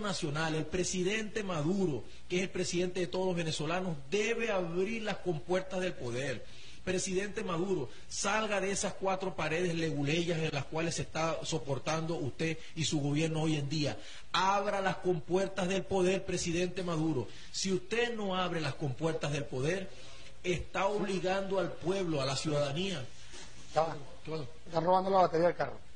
nacional, el presidente Maduro, que es el presidente de todos los venezolanos, debe abrir las compuertas del poder. Presidente Maduro, salga de esas cuatro paredes leguleyas en las cuales se está soportando usted y su gobierno hoy en día. Abra las compuertas del poder, presidente Maduro. Si usted no abre las compuertas del poder, está obligando al pueblo, a la ciudadanía. Están robando la batería del carro.